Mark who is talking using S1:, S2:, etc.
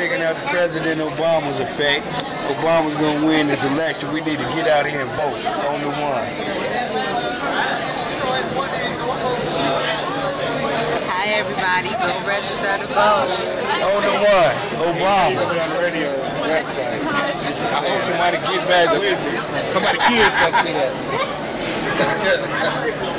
S1: checking out President Obama's effect. Obama's gonna win this election. We need to get out here and vote on the one.
S2: Hi everybody, go register to vote.
S1: On the one, Obama. website. I hope somebody get back with me. Somebody kids kids gonna see that.